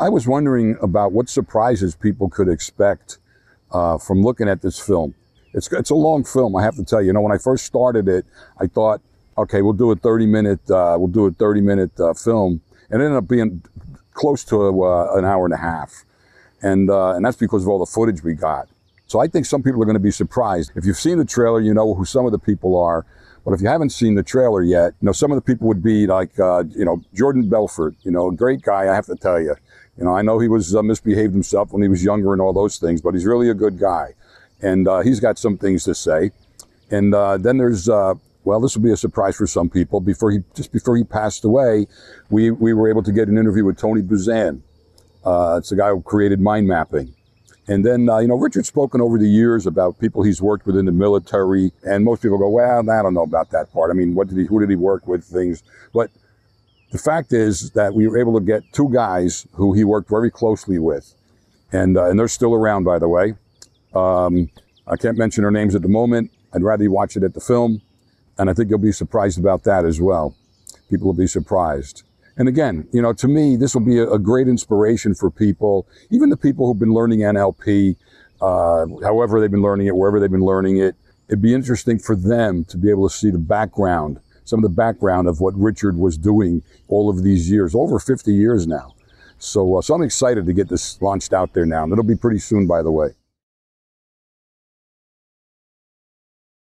I was wondering about what surprises people could expect uh, from looking at this film. It's, it's a long film, I have to tell you. You know, when I first started it, I thought, okay, we'll do a 30 minute, uh, we'll do a 30 minute uh, film. And it ended up being close to uh, an hour and a half. And, uh, and that's because of all the footage we got. So I think some people are going to be surprised. If you've seen the trailer, you know who some of the people are. But if you haven't seen the trailer yet, you know, some of the people would be like, uh, you know, Jordan Belfort, you know, a great guy, I have to tell you. You know, I know he was uh, misbehaved himself when he was younger and all those things, but he's really a good guy. And uh, he's got some things to say. And uh, then there's, uh, well, this will be a surprise for some people. Before he, just before he passed away, we, we were able to get an interview with Tony Buzan. Uh, it's the guy who created mind mapping. And then, uh, you know, Richard's spoken over the years about people he's worked with in the military. And most people go, well, I don't know about that part. I mean, what did he, who did he work with, things. But the fact is that we were able to get two guys who he worked very closely with. And, uh, and they're still around, by the way. Um, I can't mention their names at the moment. I'd rather you watch it at the film. And I think you'll be surprised about that as well. People will be surprised. And again, you know, to me, this will be a, a great inspiration for people, even the people who've been learning NLP, uh, however they've been learning it, wherever they've been learning it. It'd be interesting for them to be able to see the background, some of the background of what Richard was doing all of these years, over 50 years now. So, uh, so I'm excited to get this launched out there now. And it'll be pretty soon, by the way.